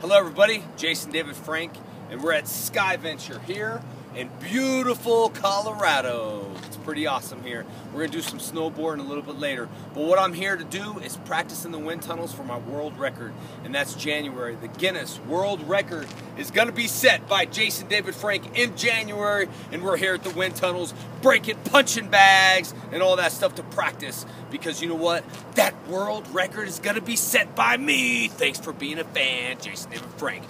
Hello, everybody. Jason David Frank, and we're at Sky Venture here in beautiful Colorado. Pretty awesome here. We're gonna do some snowboarding a little bit later. But what I'm here to do is practice in the wind tunnels for my world record, and that's January. The Guinness World Record is gonna be set by Jason David Frank in January, and we're here at the wind tunnels breaking punching bags and all that stuff to practice. Because you know what? That world record is gonna be set by me. Thanks for being a fan, Jason David Frank.